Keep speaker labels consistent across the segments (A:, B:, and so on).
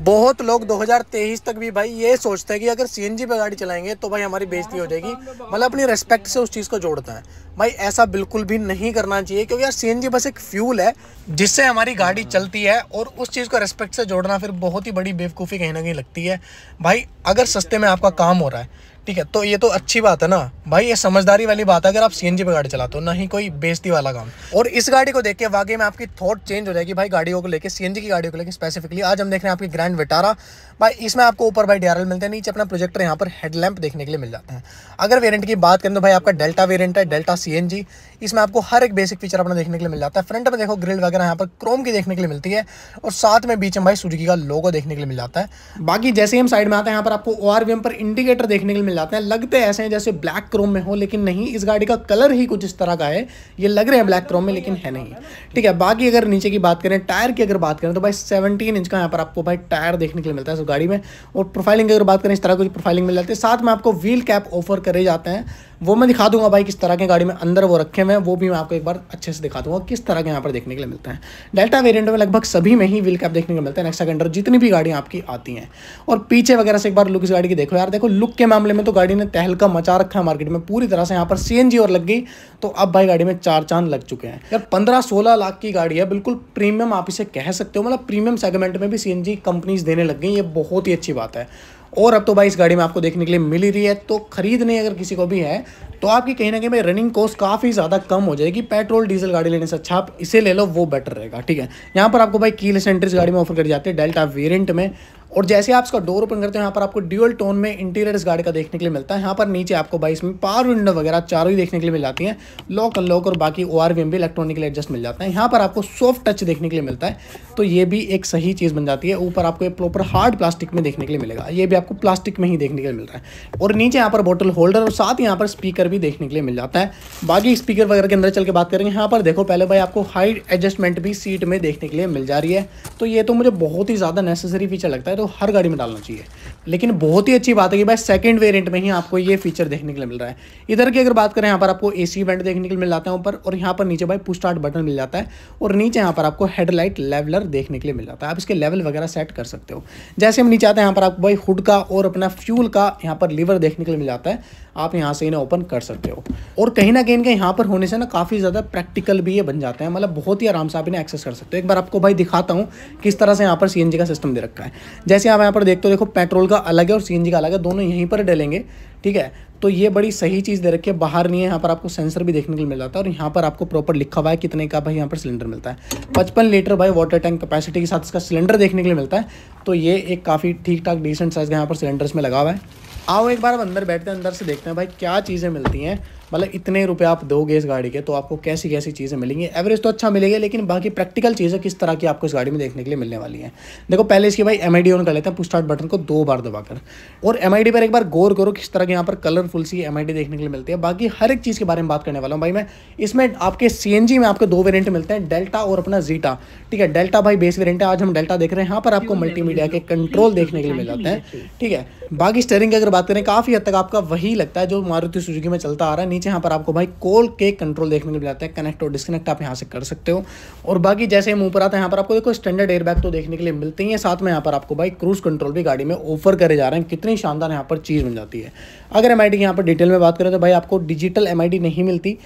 A: बहुत लोग 2023 तक भी भाई ये सोचते हैं कि अगर सीएनजी पे गाड़ी चलाएँगे तो भाई हमारी बेइज्जती हो जाएगी। मतलब अपनी रेस्पेक्ट से उस चीज़ को जोड़ता है। भाई ऐसा बिल्कुल भी नहीं करना चाहिए क्योंकि यार सीएनजी बस एक फ्यूल है, जिससे हमारी गाड़ी चलती है और उस चीज़ को रेस्पेक्ट से जोड़ना फिर बहुत ही बड़ी बेवकूफ़ी कहीं ना कहीं लगती है। भाई अगर सस्ते में आपका काम हो रहा है ठीक है तो ये तो अच्छी बात है ना। भाई, ये समझदारी वाली बात है, अगर आप सीएनजी पे गाड़ी चलाते हो, ना ही कोई बेजती वाला काम। और इस गाड़ी को देख के वाकई में आपकी थॉट चेंज हो जाएगी। भाई, गाड़ियों को लेके सीएनजी की गाड़ियों को लेकर स्पेसिफिकली आज हम देख रहे हैं आपकी ग्रैंड विटारा भाई, इसमें आपको ऊपर भाई डीआरएल मिलते हैं, नीचे अपना प्रोजेक्टर यहाँ पर हेडलैम्प देखने के लिए मिल जाता है। अगर वेरियंट की बात करें तो भाई आपका डेल्टा वेरियंट है डेल्टा सीएनजी इसमें आपको हर एक बेसिक फीचर अपना देखने के लिए मिल जाता है। फ्रंट में देखो ग्रिल वगैरह यहाँ पर क्रोम की देखने के लिए मिलती है, और साथ में बीच में भाई सुजुकी का लोगो देखने के लिए मिल जाता है। बाकी जैसे ही हम साइड में आते हैं, यहाँ पर आपको ओआरवीएम पर इंडिकेटर देखने के लिए मिल जाते हैं। लगते ऐसे हैं जैसे ब्लैक क्रोम में हो, लेकिन नहीं, इस गाड़ी का कलर ही कुछ इस तरह का है। ये लग रहे हैं ब्लैक क्रोम में, लेकिन है नहीं। ठीक है, बाकी अगर नीचे की बात करें टायर की अगर बात करें तो भाई सेवनटीन इंच का यहाँ पर आपको भाई टायर देखने के लिए मिलता है। गाड़ी में और प्रोफाइलिंग की अगर बात करें, इस तरह की प्रोफाइलिंग मिल जाती है। साथ में आपको व्हील कैप ऑफ़र करे जाते हैं। वो मैं दिखा दूँगा भाई किस तरह के गाड़ी में अंदर वो रखे हुए हैं, वो भी मैं आपको एक बार अच्छे से दिखा दूँगा किस तरह के यहाँ पर देखने के लिए मिलता है। डेल्टा वेरिएंट में लगभग सभी में ही व्हील कैप देखने को मिलता है नेक्स्ट सेकेंडर जितनी भी गाड़ियाँ आपकी आती हैं। और पीछे वगैरह से एक बार लुक इस गाड़ी की देखो यार, देखो लुक के मामले में तो गाड़ी ने तहलका मचा रखा है मार्केट में, पूरी तरह से यहाँ पर सीएनजी और लग गई तो अब भाई गाड़ी में चार चाँद लग चुके हैं। यार पंद्रह सोलह लाख की गाड़ी है, बिल्कुल प्रीमियम आप इसे कह सकते हो मतलब प्रीमियम सेगमेंट में भी सीएनजी कंपनीज़ देने लग गई ये बहुत ही अच्छी बात है। और अब तो भाई इस गाड़ी में आपको देखने के लिए मिल ही रही है। तो खरीदने अगर किसी को भी है तो आपकी कहीं ना कहीं भाई रनिंग कॉस्ट काफ़ी ज़्यादा कम हो जाएगी। पेट्रोल, डीजल गाड़ी लेने से अच्छा आप इसे ले लो, वो बेटर रहेगा, ठीक है? यहाँ पर आपको भाई कील सेंट्रिस गाड़ी में ऑफ़र कर जाते हैं डेल्टा वेरियंट में। और जैसे आप इसका डोर ओपन करते हैं, यहाँ पर आपको ड्यूअल टोन में इंटीरियर इस गाड़ी का देखने के लिए मिलता है। यहाँ पर नीचे आपको भाई इसमें पावर विंडो वगैरह चारों ही देखने के लिए मिल जाती है। लॉक अनलॉक और बाकी ओ आर भी इलेक्ट्रॉनिकली एडजस्ट मिल जाता है। यहाँ पर आपको सॉफ्ट टच देखने के लिए मिलता है। तो ये भी एक सही चीज़ बन जाती है। ऊपर आपको एक प्रॉपर हार्ड प्लास्टिक में देखने के लिए मिलेगा। ये भी आपको प्लास्टिक में ही देखने के लिए मिल रहा है। और नीचे यहाँ पर बोटल होल्डर और साथ यहाँ पर स्पीकर भी देखने के लिए मिल जाता है। बाकी स्पीकर वगैरह के अंदर चल के बात करेंगे। यहाँ पर देखो, पहले भाई आपको हाइट एडजस्टमेंट भी सीट में देखने के लिए मिल जा रही है। तो ये तो मुझे बहुत ही ज़्यादा नेसेसरी फीचर लगता है। तो हर गाड़ी में डालना चाहिए। लेकिन बहुत ही अच्छी बात है कि भाई सेकंड वेरिएंट में ही आपको ये फीचर देखने के लिए मिल रहा है। इधर की अगर बात करें, यहाँ पर आपको ए सी वेंट देखने के लिए मिल जाता है ऊपर, और यहाँ पर नीचे भाई पुश स्टार्ट बटन मिल जाता है, और नीचे यहाँ पर आपको हेडलाइट लेवलर देखने के लिए मिल जाता है। आप इसके लेवल वगैरह सेट कर सकते हो। जैसे हम नीचे आते हैं, यहाँ पर आपको भाई हुड का और अपना फ्यूल का यहाँ पर लीवर देखने के लिए मिल जाता है। आप यहाँ से इन्हें ओपन कर सकते हो। और कहीं ना कहीं इनके यहाँ पर होने से ना काफ़ी ज़्यादा प्रैक्टिकल भी ये बन जाते हैं। मतलब बहुत ही आराम से आप इन्हें एक्सेस कर सकते हो। एक बार आपको भाई दिखाता हूँ किस तरह से यहाँ पर सीएनजी का सिस्टम दे रखा है। जैसे आप यहाँ पर देखते हो, देखो पेट्रोल का अलग है और सीएनजी का अलग है, दोनों यहीं पर डलेंगे, ठीक है? तो ये बड़ी सही चीज़ दे रखी है। बाहर नहीं है, यहाँ पर आपको सेंसर भी देखने को मिल जाता है और यहाँ पर आपको प्रॉपर लिखा हुआ है कितने का भाई यहाँ पर सिलेंडर मिलता है। पचपन लीटर भाई वाटर टैंक कैपेसिटी के साथ इसका सिलेंडर देखने के लिए मिलता है। तो ये एक काफ़ी ठीक ठाक डिसेंट साइज़ का यहाँ पर सिलेंडर इसमें लगा हुआ है। आओ एक बार अंदर बैठते हैं, अंदर से देखते हैं भाई क्या चीज़ें मिलती हैं। मतलब इतने रुपए आप दोगे इस गाड़ी के तो आपको कैसी कैसी चीज़ें मिलेंगी? एवरेज तो अच्छा मिलेगा लेकिन बाकी प्रैक्टिकल चीज़ें किस तरह की आपको इस गाड़ी में देखने के लिए मिलने वाली हैं? देखो पहले इसकी भाई एमआईडी ऑन कर लेते हैं स्टार्ट बटन को दो बार दबाकर। और एमआईडी पर एक बार गौर करो किस तरह के यहाँ पर कलरफुल सी एम देखने के लिए मिलती है। बाकी हर एक चीज़ के बारे में बात करने वाला हूँ। भाई मैं इसमें आपके सीएनजी में आपके दो वेरियंट मिलते हैं डेल्टा और अपना जीटा ठीक है डेल्टा भाई बेस वेरियंट है आज हम डेल्टा देख रहे हैं। यहाँ पर आपको मल्टीमीडिया के कंट्रोल देखने के लिए मिल जाते हैं। ठीक है बाकी स्टेयरिंग की अगर बात करें काफ़ी हद तक आपका वही लगता है जो मारुति सुजुकी में चलता आ रहा है। नीचे यहाँ पर आपको भाई कॉल के कंट्रोल देखने को मिल जाता है। कनेक्ट और डिस्कनेक्ट आप यहाँ से कर सकते हो। और बाकी जैसे हम ऊपर आते हैं, यहाँ पर आपको देखो स्टैंडर्ड एयरबैग तो देखने के लिए मिलते ही है। साथ में यहाँ पर आपको भाई क्रूज कंट्रोल भी गाड़ी में ऑफ़र करे जा रहे हैं। कितनी शानदार यहाँ पर चीज़ मिल जाती है। अगर एम आई यहाँ पर डिटेल में बात करें तो भाई आपको डिजिटल एम नहीं मिलती।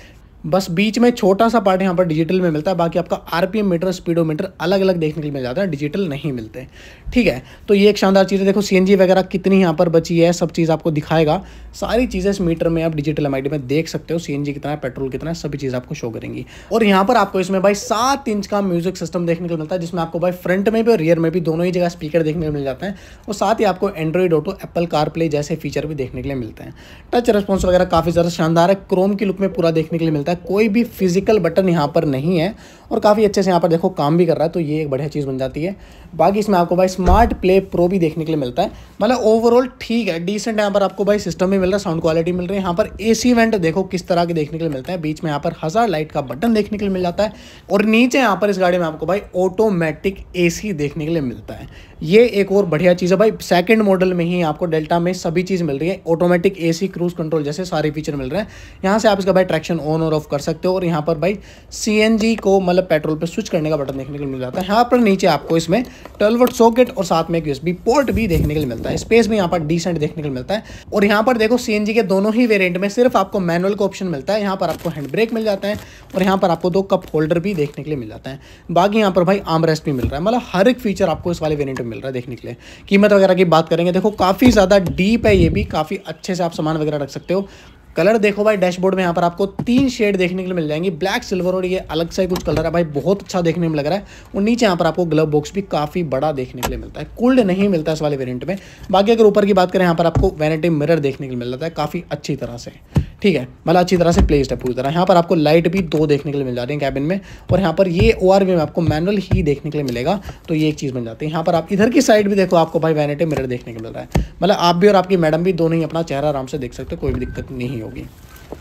A: बस बीच में छोटा सा पार्ट यहाँ पर डिजिटल में मिलता है, बाकी आपका आरपीएम मीटर स्पीडोमीटर अलग अलग देखने के लिए मिल जाता है डिजिटल नहीं मिलते। ठीक है? तो ये एक शानदार चीज़ है। देखो सीएनजी वगैरह कितनी यहाँ पर बची है, सब चीज़ आपको दिखाएगा। सारी चीज़ें इस मीटर में आप डिजिटल एमआईडी में देख सकते हो सीएनजी कितना है पेट्रोल कितना है, सभी चीज़ आपको शो करेंगी। और यहाँ पर आपको इसमें भाई सात इंच का म्यूज़िक सिस्टम देखने को मिलता है, जिसमें आपको भाई फ्रंट में भी और रियर में भी दोनों ही जगह स्पीकर देखने को मिल जाते हैं। और साथ ही आपको Android auto Apple car play जैसे फीचर भी देखने के लिए मिलते हैं। टच रिस्पॉन्स वगैरह काफ़ी ज़्यादा शानदार है। क्रोम की लुक में पूरा देखने के लिए मिलता है, कोई भी फ़िज़िकल बटन यहाँ पर नहीं है और काफ़ी अच्छे से यहाँ पर देखो काम भी कर रहा है तो ये एक बढ़िया चीज़ बन जाती है। बाकी इसमें आपको भाई स्मार्ट प्ले प्रो भी देखने के लिए मिलता है। मतलब ओवरऑल ठीक है डिसेंट यहाँ पर आपको भाई सिस्टम भी मिल रहा है साउंड क्वालिटी मिल रही है। यहाँ पर ए सी वेंट देखो किस तरह के देखने के लिए मिलता है। बीच में यहाँ पर हज़ार लाइट का बटन देखने के लिए मिल जाता है और नीचे यहाँ पर इस गाड़ी में आपको भाई ऑटोमेटिक एसी देखने के लिए मिलता है। ये एक और बढ़िया चीज़ है भाई सेकंड मॉडल में ही आपको डेल्टा में सभी चीज़ मिल रही है। ऑटोमेटिक एसी क्रूज कंट्रोल जैसे सारे फीचर मिल रहे हैं। यहाँ से आप इसका भाई ट्रैक्शन ऑन और कर सकते हो और यहाँ पर भाई सीएनजी को मतलब पेट्रोल पे स्विच करने का बटन देखने को मिल जाता है। यहाँ पर नीचे आपको इसमें ट्वेल्व सॉकेट और साथ में एक यूएसबी पोर्ट भी देखने के मिलता है। स्पेस भी यहाँ पर डिसेंट देखने के मिलता है। और यहाँ पर देखो सीएनजी के दोनों ही वेरिएंट में सिर्फ़ आपको मैनुअल का ऑप्शन मिलता है। यहाँ पर आपको हैंड ब्रेक मिल जाता है और यहाँ पर आपको दो कप होल्डर भी देखने के लिए मिल जाता है। बाकी यहाँ पर भाई आम रेस्ट भी मिल रहा है। मतलब हर एक फीचर आपको इस वाले वेरियंट में मिल रहा है देखने के लिए। कीमत वगैरह की बात करेंगे, देखो काफ़ी ज़्यादा डीप है ये भी। काफ़ी अच्छे से आप सामान वगैरह रख सकते हो। कलर देखो भाई डैशबोर्ड में यहाँ पर आपको तीन शेड देखने के लिए मिल जाएँगी। ब्लैक, सिल्वर और ये अलग से कुछ कलर है। भाई बहुत अच्छा देखने में लग रहा है। और नीचे यहाँ पर आपको ग्लव बॉक्स भी काफ़ी बड़ा देखने के लिए मिलता है। कुल्ड नहीं मिलता इस वाले वेरियंट में। बाकी अगर ऊपर की बात करें, यहाँ पर आपको वैनिटी मिरर देखने के लिए मिल जाता है। काफ़ी अच्छी तरह से। ठीक है? मतलब अच्छी तरह से प्लेस्ड है पूरी तरह। यहाँ पर आपको लाइट भी दो देखने के लिए मिल जाती है कैबिन में। और यहाँ पर ये ओ में आपको मैनुअल ही देखने के लिए मिलेगा। तो ये एक चीज़ मिल जाती है। यहाँ पर आप इधर की साइड भी देखो, आपको भाई वैनिटी मिरर देखने को मिल रहा है। मतलब आप भी और आपकी मैडम भी दोनों ही अपना चेहरा आराम से देख सकते हो, कोई भी दिक्कत नहीं होगी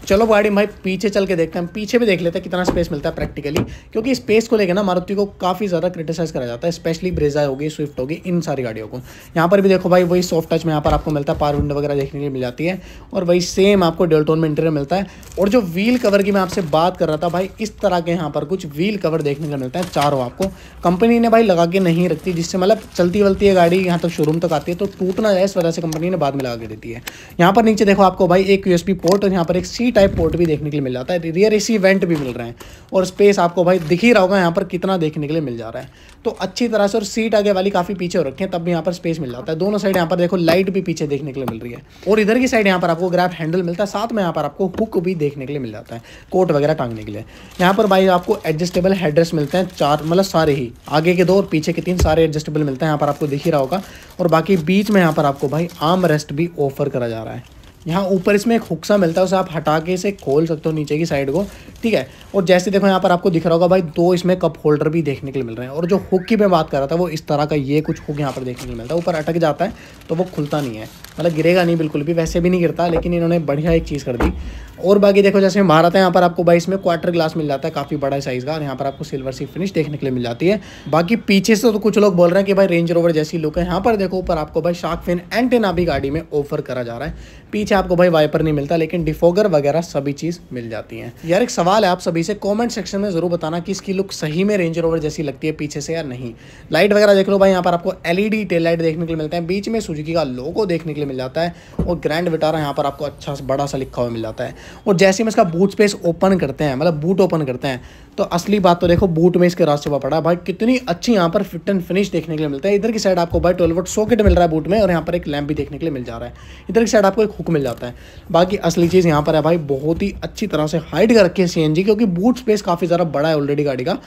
A: चलो गाड़ी भाई पीछे चल के देखते हैं। पीछे भी देख लेते हैं कितना स्पेस मिलता है प्रैक्टिकली क्योंकि स्पेस को लेकर ना मारुति को काफ़ी ज़्यादा क्रिटिसाइज करा जाता है स्पेशली ब्रेजा होगी स्विफ्ट होगी, इन सारी गाड़ियों को। यहाँ पर भी देखो भाई, वही सॉफ्ट टच में यहाँ पर आपको मिलता है पावर विंडो वगैरह देखने के लिए मिल जाती है। और वही सेम आपको डेल्टोन में इंटीरियर मिलता है। और जो व्हील कवर की मैं आपसे बात कर रहा था भाई, इस तरह के यहाँ पर कुछ व्हील कवर देखने को मिलता है, चारों आपको। कंपनी ने भाई लगा के नहीं रखती, जिससे मतलब चलती वलती है गाड़ी यहाँ तक शोरूम तक आती है तो टूटना जाए इस वजह से कंपनी ने बाद में लगा के देती है। यहाँ पर नीचे देखो आपको भाई, एक यूएसपी पोर्ट और यहाँ पर एक टाइप पोर्ट भी देखने के लिए मिल जाता है। रियर एसी वेंट भी मिल रहे हैं। और स्पेस आपको भाई दिख ही रहा होगा यहाँ पर कितना देखने के लिए मिल जा रहा है। तो अच्छी तरह से और सीट आगे वाली काफ़ी पीछे हो रखी है, तब भी यहाँ पर स्पेस मिल जाता है। दोनों साइड यहाँ पर देखो लाइट भी पीछे देखने के लिए मिल रही है। और इधर की साइड यहाँ पर आपको ग्रैप हैंडल मिलता है, साथ में यहाँ पर आपको हुक भी देखने के लिए मिल जाता है, कोट वगैरह टांगने के लिए। यहाँ पर भाई आपको एडजस्टेबल हेडरेस्ट मिलते हैं, चार मतलब सारे ही, आगे के दो और पीछे के तीन सारे एडजस्टेबल मिलते हैं, यहाँ पर आपको दिख ही रहा होगा। और बाकी बीच में यहाँ पर आपको भाई आर्म रेस्ट भी ऑफ़र करा जा रहा है। यहाँ ऊपर इसमें एक हुक्सा मिलता है, उसे आप हटा के इसे खोल सकते हो नीचे की साइड को, ठीक है? और जैसे देखो यहाँ पर आपको दिख रहा होगा भाई, दो इसमें कप होल्डर भी देखने के लिए मिल रहे हैं। और जो हुक की मैं बात कर रहा था, वो इस तरह का ये कुछ हुक यहाँ पर देखने के लिए मिलता है। ऊपर अटक जाता है तो वो खुलता नहीं है। मतलब गिरेगा नहीं बिल्कुल भी, वैसे भी नहीं गिरता, लेकिन इन्होंने बढ़िया एक चीज़ कर दी। और बाकी देखो, जैसे हम है, यहाँ पर आपको भाई इसमें क्वार्टर ग्लास मिल जाता है, काफ़ी बड़ा साइज़ का, और यहाँ पर आपको सिल्वर सी फिनिश देखने के लिए मिल जाती है। बाकी पीछे से तो कुछ लोग बोल रहे हैं कि भाई रेंज रोवर जैसी लुक है। यहाँ पर देखो, ऊपर आपको भाई शार्क फिन एंटेना भी गाड़ी में ऑफ़र करा जा रहा है। पीछे आपको भाई वाइपर नहीं मिलता, लेकिन डिफोगर वगैरह सभी चीज़ मिल जाती है। यार, एक सवाल है, आप सभी से कॉमेंट सेक्शन में ज़रूर बताना कि इसकी लुक सही में रेंज रोवर जैसी लगती है, पीछे से या नहीं। लाइट वगैरह देख लो भाई, यहाँ पर आपको एलईडी टेल लाइट देखने के लिए मिलता है। बीच में सुजुकी का लोगो देखने के लिए मिल जाता है, और ग्रैंड विटारा यहाँ पर आपको अच्छा बड़ा सा लिखा हुआ मिल जाता है। और जैसे में इसका बूट स्पेस ओपन करते हैं मतलब बूट ओपन करते हैं तो असली बात तो देखो बूट में इसके रास्ते पड़ा है। भाई, कितनी अच्छी यहाँ पर फिट एंड फिनिश देखने के लिए मिलता है। इधर की साइड आपको भाई ट्वेल्व वोट सॉकेट मिल रहा है बूट में और यहाँ पर एक लैम्प भी देखने के लिए मिल जा रहा है। इधर की साइड आपको एक हुक मिल जाता है। बाकी असली चीज़ यहाँ पर है भाई, बहुत ही अच्छी तरह से हाइड कर रखी है सी क्योंकि बूट स्पेस काफ़ी ज़्यादा बड़ा है ऑलरेडी गाड़ी का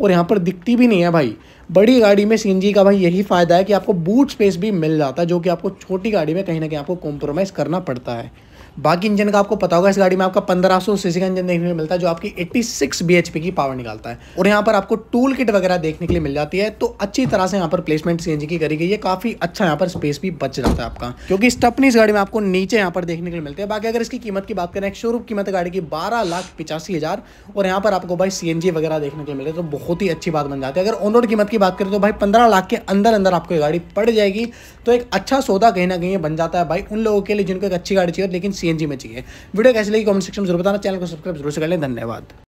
A: और यहाँ पर दिखती भी नहीं है भाई। बड़ी गाड़ी में सी का भाई यही फ़ायदा है कि आपको बूट स्पेस भी मिल जाता है, जो कि आपको छोटी गाड़ी में कहीं ना कहीं आपको कॉम्प्रोमाइज़ करना पड़ता है। बाकी इंजन का आपको पता होगा, इस गाड़ी में आपका 1500 सीसी का इंजन देखने को मिलता है, जो आपकी 86 bhp की पावर निकालता है। और यहाँ पर आपको टूल किट वगैरह देखने के लिए मिल जाती है तो अच्छी तरह से यहाँ पर प्लेसमेंट सीएनजी की करी गई है। काफ़ी अच्छा यहाँ पर स्पेस भी बच जाता है आपका। क्योंकि स्टपनी इस गाड़ी में आपको नीचे यहाँ पर देखने के लिए मिलते हैं। बाकी अगर इसकी कीमत की बात करें, एक शोरूम कीमत गाड़ी की बारह लाख पिचासी हज़ार। और यहाँ पर आपको भाई सी वगैरह देखने के लिए मिले तो बहुत ही अच्छी बात बन जाती है। अगर ऑन रोड कीमत की बात करें तो भाई पंद्रह लाख के अंदर अंदर आपको गाड़ी पड़ जाएगी। तो एक अच्छा सौदा कहीं ना कहीं बन जाता है भाई उन लोगों के लिए जिनको एक अच्छी गाड़ी चाहिए। लेकिन सी में चाहिए। वीडियो कैसे लगी कमेंट सेक्शन में ज़रूर बताना, चैनल को सब्सक्राइब ज़रूर से कर लें। धन्यवाद।